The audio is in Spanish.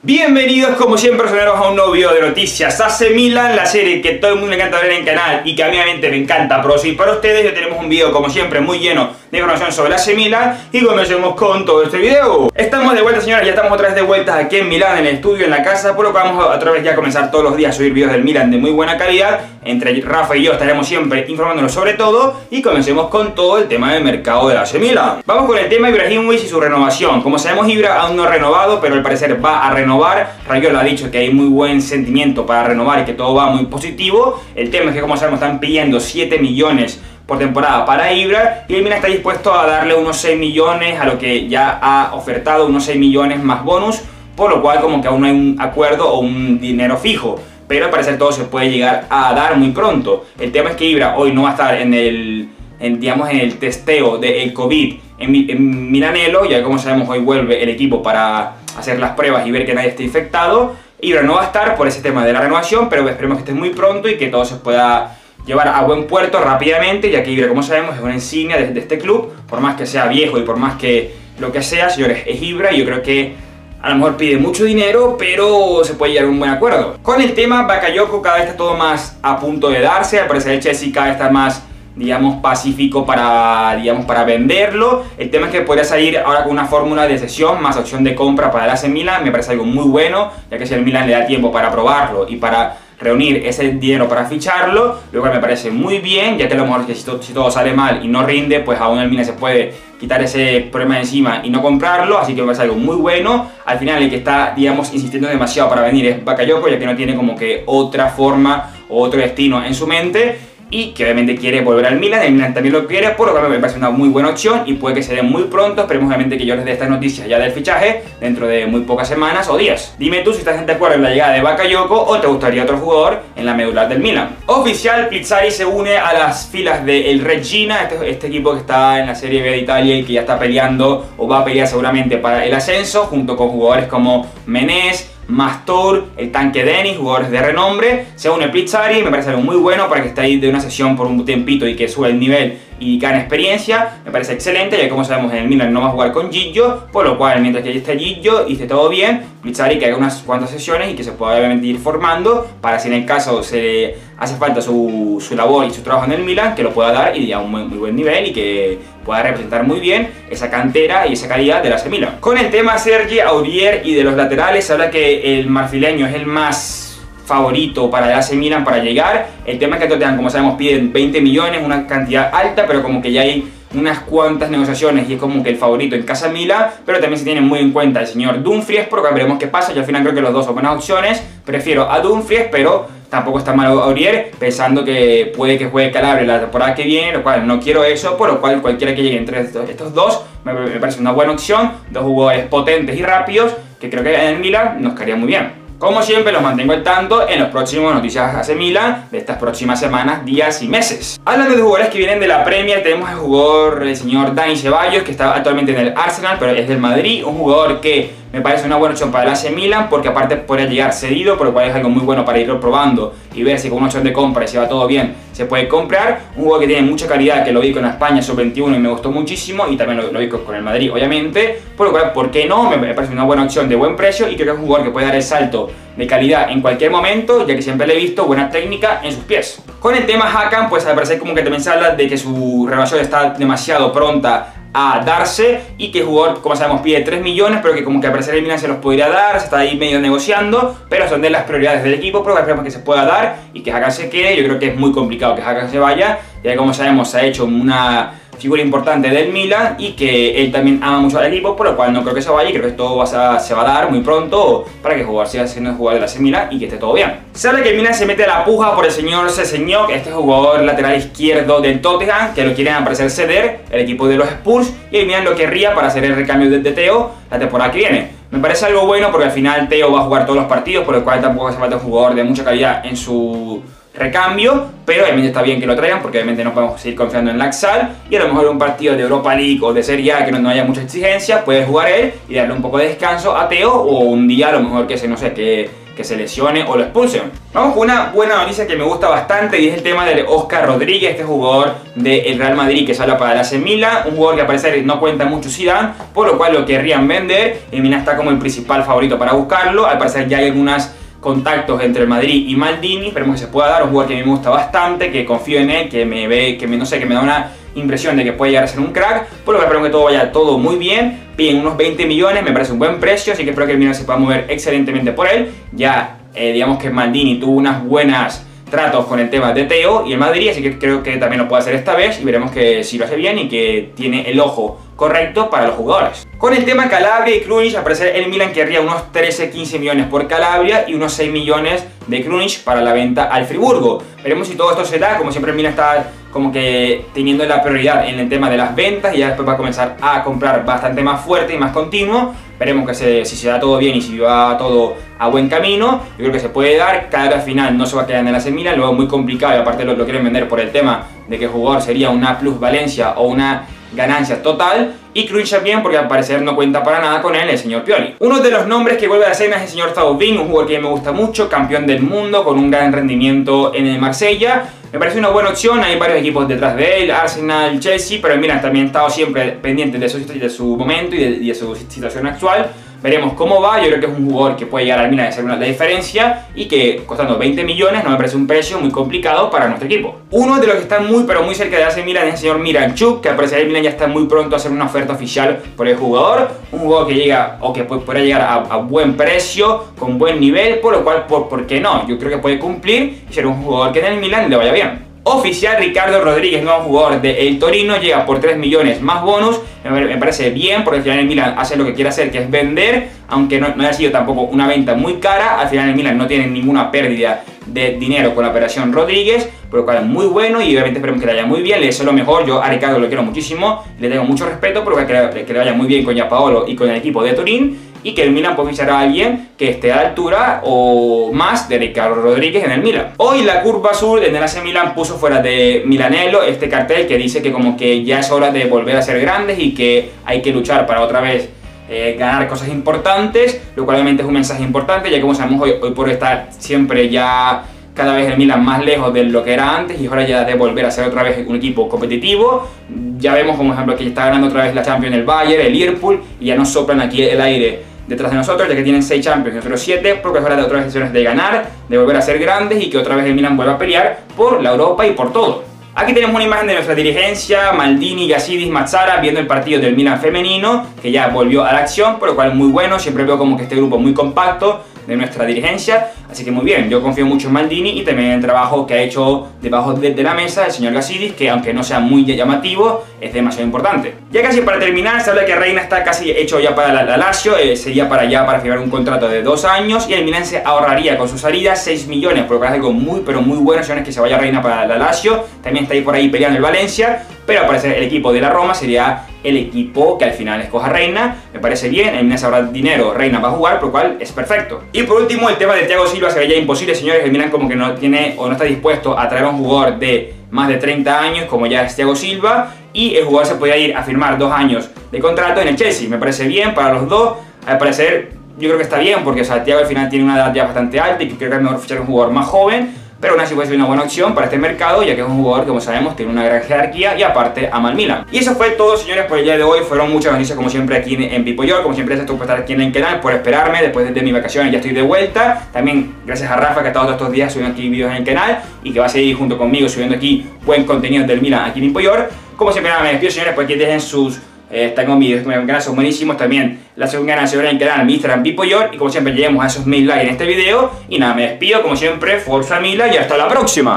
Bienvenidos como siempre a un nuevo video de noticias AC Milan, la serie que todo el mundo le encanta ver en el canal y que a mí obviamente me encanta producir para ustedes. Hoy tenemos un video como siempre muy lleno de información sobre AC Milan y comencemos con todo este video. Estamos de vuelta señores, ya estamos otra vez de vuelta aquí en Milán, en el estudio, en la casa, por lo que vamos a otra vez ya a comenzar todos los días a subir videos del Milan de muy buena calidad. Entre Rafa y yo estaremos siempre informándonos sobre todo y comencemos con todo el tema del mercado de AC Milan. Vamos con el tema Ibrahimovic y su renovación. Como sabemos Ibra aún no ha renovado, pero al parecer va a renovar renovar. Rayola ha dicho que hay muy buen sentimiento para renovar y que todo va muy positivo. El tema es que, como sabemos, están pidiendo 7 millones por temporada para Ibra y el Milan está dispuesto a darle unos 6 millones a lo que ya ha ofertado, unos 6 millones más bonus, por lo cual como que aún no hay un acuerdo o un dinero fijo. Pero al parecer todo se puede llegar a dar muy pronto. El tema es que Ibra hoy no va a estar en el, digamos, en el testeo del COVID en, en Milanelo, ya como sabemos hoy vuelve el equipo para hacer las pruebas y ver que nadie esté infectado. Ibra no va a estar por ese tema de la renovación, pero esperemos que esté muy pronto y que todo se pueda llevar a buen puerto rápidamente, ya que Ibra, como sabemos, es una insignia de, este club, por más que sea viejo y por más que lo que sea, señores, es Ibra y yo creo que a lo mejor pide mucho dinero, pero se puede llegar a un buen acuerdo. Con el tema Bakayoko cada vez está todo más a punto de darse, al parecer el Chelsea cada vez está más digamos, pacífico para, digamos, para venderlo. El tema es que podría salir ahora con una fórmula de sesión más opción de compra para el AC Milan. Me parece algo muy bueno, ya que si el Milan le da tiempo para probarlo y para reunir ese dinero para ficharlo, lo cual me parece muy bien, ya que a lo mejor que si, todo sale mal y no rinde, pues aún el Milan se puede quitar ese problema de encima y no comprarlo, así que me parece algo muy bueno. Al final el que está, digamos, insistiendo demasiado para venir es Bakayoko, ya que no tiene como que otra forma o otro destino en su mente y que obviamente quiere volver al Milan, el Milan también lo quiere, por lo que me parece una muy buena opción y puede que se dé muy pronto, esperemos obviamente que yo les dé estas noticias ya del fichaje dentro de muy pocas semanas o días. Dime tú si estás de acuerdo en la llegada de Bakayoko o te gustaría otro jugador en la medular del Milan. Oficial, Pizzari se une a las filas del Regina, este, este equipo que está en la Serie B de Italia y que ya está peleando o va a pelear seguramente para el ascenso, junto con jugadores como Menés, Mastur, el tanque Denis, jugadores de renombre. Se une Pizzari, me parece algo muy bueno para que esté ahí de una sesión por un tiempito y que sube el nivel y gane experiencia. Me parece excelente, ya como sabemos en el Milan no va a jugar con Gillo, por lo cual mientras que esté Gillo y esté todo bien, Pizzari que haga unas cuantas sesiones y que se pueda obviamente ir formando para si en el caso se hace falta su, su labor y su trabajo en el Milan, que lo pueda dar y a un muy, muy buen nivel y que pueda representar muy bien esa cantera y esa calidad de la Milan. Con el tema Sergi Aurier y de los laterales, habla que el marfileño es el más favorito para el AC Milan para llegar. El tema es que Tottenham, como sabemos, piden 20 millones, una cantidad alta, pero como que ya hay unas cuantas negociaciones y es como que el favorito en Casa Milan, pero también se tiene muy en cuenta el señor Dumfries, porque veremos qué pasa. Yo al final creo que los dos son buenas opciones. Prefiero a Dumfries, pero tampoco está mal Aurier, pensando que puede que juegue Calabria la temporada que viene, lo cual no quiero eso, por lo cual cualquiera que llegue entre estos, dos me, me, parece una buena opción. Dos jugadores potentes y rápidos que creo que en el Milan nos caería muy bien. Como siempre, los mantengo al tanto en los próximos Noticias AC Milan de estas próximas semanas, días y meses. Hablando de jugadores que vienen de la Premier, tenemos al jugador, el señor Dani Ceballos, que está actualmente en el Arsenal, pero es del Madrid. Un jugador que me parece una buena opción para el AC Milan porque aparte podría llegar cedido, por lo cual es algo muy bueno para irlo probando y ver si con una opción de compra y si va todo bien se puede comprar. Un jugador que tiene mucha calidad, que lo vi con España sub-21 y me gustó muchísimo y también lo, vi con el Madrid obviamente, por lo cual, ¿por qué no? Me, parece una buena opción de buen precio y creo que es un jugador que puede dar el salto de calidad en cualquier momento, ya que siempre le he visto buena técnica en sus pies. Con el tema Hakan, pues al parecer como que también se habla de que su renovación está demasiado pronta a darse y que el jugador, como sabemos, pide 3 millones, pero que como que a parecer el Milan se los podría dar, se está ahí medio negociando, pero son de las prioridades del equipo, pero esperemos que se pueda dar y que Hakan se quede, yo creo que es muy complicado que Hakan se vaya, ya que como sabemos se ha hecho una figura importante del Milan y que él también ama mucho al equipo, por lo cual no creo que se vaya y creo que a, se va a dar muy pronto para que jugar siga siendo el jugador de la Milan y que esté todo bien. Habla que el Milan se mete a la puja por el señor Seseñok, este jugador lateral izquierdo del Tottenham, que lo quieren aparecer ceder, el equipo de los Spurs, y el Milan lo querría para hacer el recambio de, de Teo la temporada que viene. Me parece algo bueno porque al final Teo va a jugar todos los partidos, por lo cual tampoco hace falta un jugador de mucha calidad en su recambio, pero obviamente está bien que lo traigan porque obviamente no podemos seguir confiando en Laxal y a lo mejor un partido de Europa League o de Serie A que no, haya mucha exigencia, puede jugar él y darle un poco de descanso a Teo o un día a lo mejor que se, no sé, que, que se lesione o lo expulsen. Vamos con una buena noticia que me gusta bastante y es el tema de Oscar Rodríguez, este jugador del Real Madrid que sale para la AC un jugador que al parecer no cuenta mucho Zidane, por lo cual lo querrían vender y Mina está como el principal favorito para buscarlo, al parecer ya hay algunas contactos entre Madrid y Maldini, esperemos que se pueda dar, un jugador que me gusta bastante, que confío en él, que me ve, que me, no sé, que me da una impresión de que puede llegar a ser un crack, por lo que espero que todo vaya todo muy bien, piden unos 20 millones, me parece un buen precio, así que espero que el Milan se pueda mover excelentemente por él, ya eh, digamos que Maldini tuvo unas buenas tratos con el tema de Teo y el Madrid, así que creo que también lo puede hacer esta vez y veremos que si lo hace bien y que tiene el ojo correcto para los jugadores. Con el tema Calabria y Krunic, al parecer el Milan querría unos 13-15 millones por Calabria y unos 6 millones de Krunic para la venta al Friburgo. Veremos si todo esto se da, como siempre el Milan está como que teniendo la prioridad en el tema de las ventas y ya después va a comenzar a comprar bastante más fuerte y más continuo. Veremos que se, si se da todo bien y si va todo a buen camino. Yo creo que se puede dar. Cada al final no se va a quedar en la semilla, luego muy complicado y aparte lo, lo quieren vender por el tema de que jugador sería una plus Valencia o una ganancia total y Cruz también porque al parecer no cuenta para nada con él el señor Pioli. Uno de los nombres que vuelve a la escena es el señor Zaubin, un jugador que me gusta mucho, campeón del mundo con un gran rendimiento en el Marsella. Me parece una buena opción, hay varios equipos detrás de él, Arsenal, Chelsea, pero mira, también ha estado siempre pendiente de su, de su momento y de su situación actual. Veremos cómo va, yo creo que es un jugador que puede llegar al Milan y hacer una diferencia y que costando 20 millones no me parece un precio muy complicado para nuestro equipo. Uno de los que están muy pero muy cerca de hacer Milan es el señor Miranchuk, que al parecer el Milan ya está muy pronto a hacer una oferta oficial por el jugador, un jugador que llega o que puede, llegar a, buen precio, con buen nivel, por lo cual, por, ¿por qué no? Yo creo que puede cumplir y ser un jugador que en el Milan le vaya bien. Oficial Ricardo Rodríguez, nuevo jugador de El Torino, llega por 3 millones más bonus. Me parece bien porque al final el Milan hace lo que quiere hacer, que es vender, aunque no, haya sido tampoco una venta muy cara. Al final el Milan no tiene ninguna pérdida de dinero con la operación Rodríguez, por lo cual es muy bueno y obviamente esperemos que le vaya muy bien. Le deseo lo mejor. Yo a Ricardo lo quiero muchísimo, le tengo mucho respeto, porque que, que le vaya muy bien con Paolo y con el equipo de Turín y que el Milan puede fichar a alguien que esté a la altura o más de Ricardo Rodríguez en el Milan. Hoy la curva sur en el Milan puso fuera de Milanello este cartel que dice que como que ya es hora de volver a ser grandes y que hay que luchar para otra vez eh, ganar cosas importantes, lo cual obviamente es un mensaje importante, ya que como sabemos hoy, hoy por estar siempre ya cada vez el Milan más lejos de lo que era antes y es hora ya de volver a ser otra vez un equipo competitivo. Ya vemos como ejemplo que está ganando otra vez la Champions el Bayern, el Liverpool y ya nos soplan aquí el aire detrás de nosotros, ya que tienen 6 Champions y nosotros 7, porque es hora de otras decisiones de ganar, de volver a ser grandes y que otra vez el Milan vuelva a pelear por la Europa y por todo. Aquí tenemos una imagen de nuestra dirigencia, Maldini, Gazidis, Mazzara, viendo el partido del Milan femenino, que ya volvió a la acción, por lo cual muy bueno, siempre veo como que este grupo muy compacto, de nuestra dirigencia. Así que muy bien, yo confío mucho en Maldini y también en el trabajo que ha hecho debajo de, la mesa el señor Gasidis, que aunque no sea muy llamativo, es demasiado importante. Ya casi para terminar, se habla que Reina está casi hecho ya para la, Lazio, eh, sería para ya para firmar un contrato de dos años y el Milan se ahorraría con su salida 6 millones, por lo que es algo muy pero muy bueno, es que se vaya Reina para la Lazio, también está ahí por ahí peleando el Valencia, pero al parecer el equipo de la Roma sería el equipo que al final escoja Reina, me parece bien, el Milan sabrá dinero, Reina va a jugar, por lo cual es perfecto. Y por último, el tema de Thiago Silva se veía imposible, señores, el Milan como que no tiene o no está dispuesto a traer a un jugador de más de 30 años, como ya es Thiago Silva, y el jugador se podía ir a firmar dos años de contrato en el Chelsea, me parece bien para los dos, al parecer yo creo que está bien, porque o sea, Thiago al final tiene una edad ya bastante alta y creo que es mejor fichar un jugador más joven, pero aún así puede ser una buena opción para este mercado, ya que es un jugador que como sabemos tiene una gran jerarquía y aparte ama al Milan. Y eso fue todo señores por el día de hoy, fueron muchas noticias como siempre aquí en Pipo York, como siempre gracias por estar aquí en el canal, por esperarme, después de, mi vacaciones ya estoy de vuelta, también gracias a Rafa que ha estado todos estos días subiendo aquí vídeos en el canal y que va a seguir junto conmigo subiendo aquí buen contenido del Milan aquí en Pipo York. Como siempre nada, me despido señores, pues aquí dejen sus eh, tengo me canal, son buenísimos. También la segunda nación en canal, mi Instagram, Pipo York. Y como siempre, lleguemos a esos mil likes en este video. Y nada, me despido, como siempre, Forza Mila y hasta la próxima.